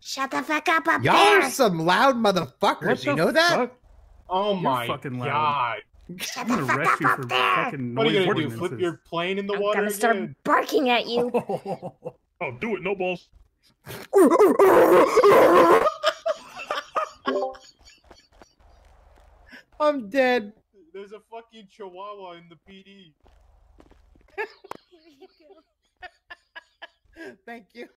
Shut the fuck up up Y'all there. are some loud motherfuckers. What you know that? fuck? Oh You're my fucking loud. god! Shut I'm the gonna fuck arrest up you up for there. fucking What are you gonna do? Flip your plane in the I'm water gonna start again? barking at you. oh, do it, no balls. I'm dead. There's a fucking chihuahua in the PD. Thank you.